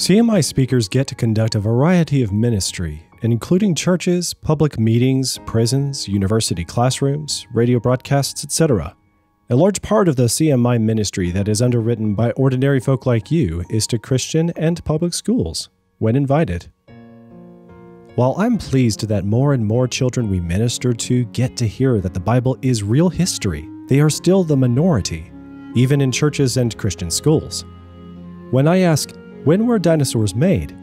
CMI speakers get to conduct a variety of ministry, including churches, public meetings, prisons, university classrooms, radio broadcasts, etc. A large part of the CMI ministry that is underwritten by ordinary folk like you is to Christian and public schools, when invited. While I'm pleased that more and more children we minister to get to hear that the Bible is real history, they are still the minority, even in churches and Christian schools. When I ask, when were dinosaurs made?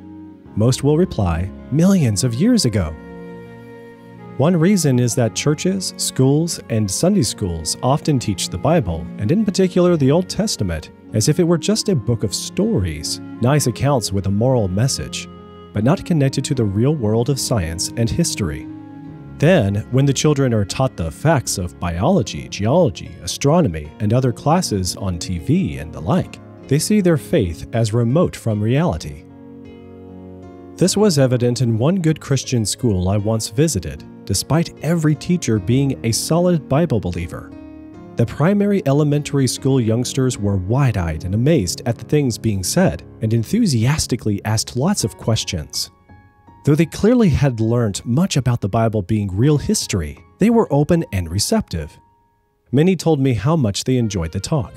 Most will reply, millions of years ago. One reason is that churches, schools, and Sunday schools often teach the Bible, and in particular the Old Testament, as if it were just a book of stories, nice accounts with a moral message, but not connected to the real world of science and history. Then, when the children are taught the facts of biology, geology, astronomy, and other classes on TV and the like, they see their faith as remote from reality. This was evident in one good Christian school I once visited, despite every teacher being a solid Bible believer. The primary elementary school youngsters were wide eyed and amazed at the things being said, and enthusiastically asked lots of questions. Though they clearly had learned much about the Bible being real history, they were open and receptive. Many told me how much they enjoyed the talk.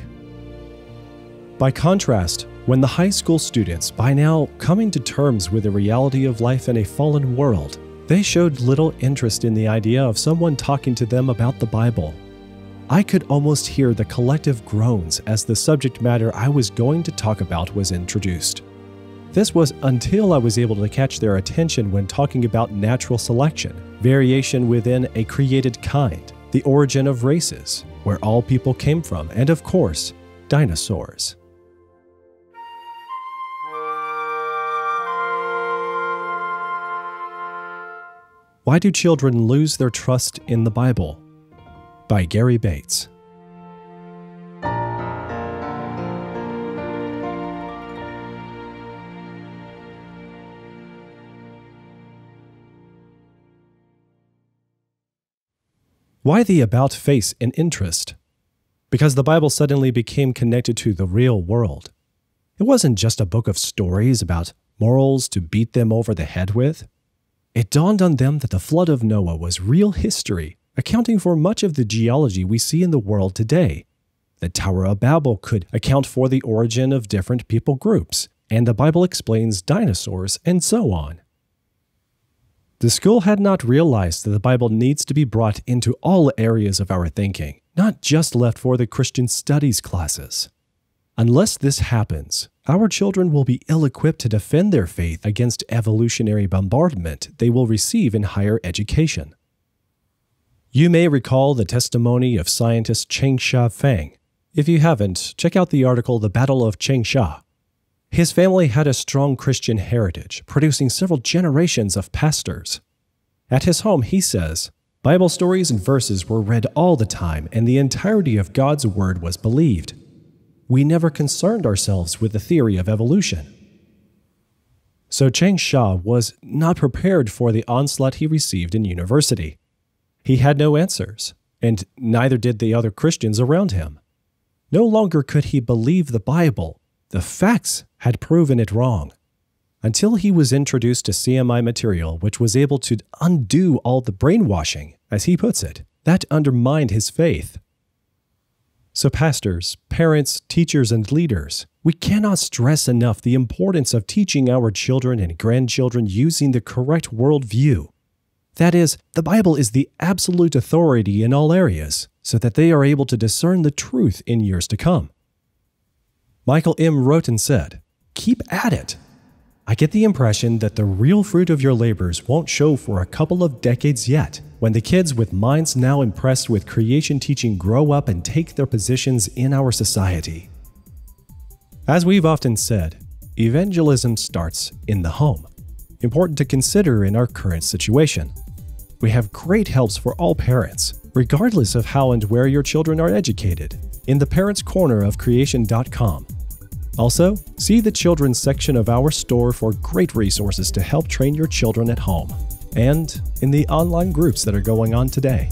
By contrast, when the high school students, by now coming to terms with the reality of life in a fallen world, they showed little interest in the idea of someone talking to them about the Bible. I could almost hear the collective groans as the subject matter I was going to talk about was introduced. This was until I was able to catch their attention when talking about natural selection, variation within a created kind, the origin of races, where all people came from, and of course, dinosaurs. Why Do Children Lose Their Trust in the Bible? by Gary Bates. Why the about face and interest? Because the Bible suddenly became connected to the real world. It wasn't just a book of stories about morals to beat them over the head with. It dawned on them that the flood of Noah was real history, accounting for much of the geology we see in the world today. The Tower of Babel could account for the origin of different people groups, and the Bible explains dinosaurs and so on. The school had not realized that the Bible needs to be brought into all areas of our thinking, not just left for the Christian studies classes. Unless this happens, our children will be ill equipped to defend their faith against evolutionary bombardment they will receive in higher education. You may recall the testimony of scientist Changsha Fang. If you haven't, check out the article The Battle of Changsha. His family had a strong Christian heritage, producing several generations of pastors. At his home, he says, Bible stories and verses were read all the time, and the entirety of God's Word was believed we never concerned ourselves with the theory of evolution. So Changsha was not prepared for the onslaught he received in university. He had no answers, and neither did the other Christians around him. No longer could he believe the Bible. The facts had proven it wrong. Until he was introduced to CMI material which was able to undo all the brainwashing, as he puts it, that undermined his faith. So, pastors, parents, teachers, and leaders, we cannot stress enough the importance of teaching our children and grandchildren using the correct worldview. That is, the Bible is the absolute authority in all areas, so that they are able to discern the truth in years to come. Michael M. wrote and said, Keep at it. I get the impression that the real fruit of your labors won't show for a couple of decades yet when the kids with minds now impressed with creation teaching grow up and take their positions in our society. As we've often said, evangelism starts in the home. Important to consider in our current situation. We have great helps for all parents, regardless of how and where your children are educated, in the Parents Corner of Creation.com. Also, see the children's section of our store for great resources to help train your children at home and in the online groups that are going on today.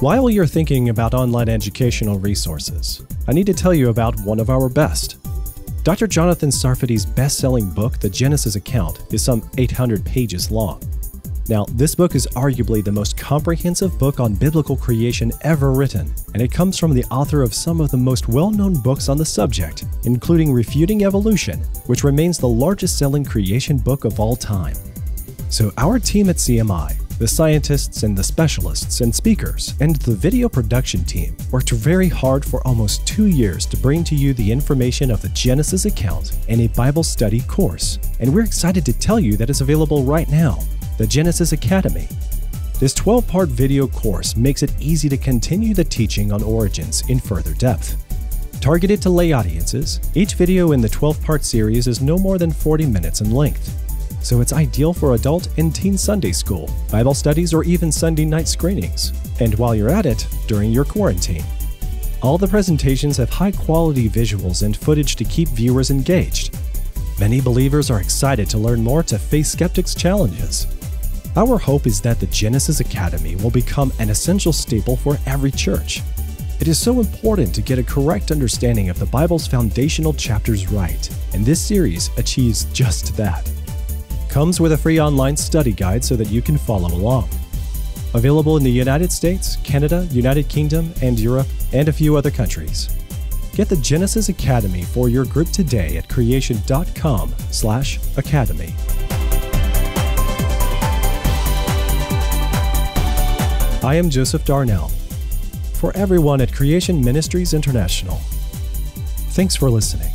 While you're thinking about online educational resources, I need to tell you about one of our best. Dr. Jonathan Sarfati's best selling book, The Genesis Account, is some 800 pages long. Now, this book is arguably the most comprehensive book on biblical creation ever written, and it comes from the author of some of the most well known books on the subject, including Refuting Evolution, which remains the largest selling creation book of all time. So, our team at CMI, the scientists and the specialists and speakers, and the video production team worked very hard for almost two years to bring to you the information of the Genesis account in a Bible study course, and we're excited to tell you that it's available right now the Genesis Academy. This 12 part video course makes it easy to continue the teaching on origins in further depth. Targeted to lay audiences, each video in the 12 part series is no more than 40 minutes in length. So it's ideal for adult and teen Sunday school, Bible studies, or even Sunday night screenings. And while you're at it, during your quarantine. All the presentations have high quality visuals and footage to keep viewers engaged. Many believers are excited to learn more to face skeptics' challenges. Our hope is that the Genesis Academy will become an essential staple for every church. It is so important to get a correct understanding of the Bible's foundational chapters right, and this series achieves just that. Comes with a free online study guide so that you can follow along. Available in the United States, Canada, United Kingdom, and Europe, and a few other countries. Get the Genesis Academy for your group today at creation.com/academy. I am Joseph Darnell. For everyone at Creation Ministries International, thanks for listening.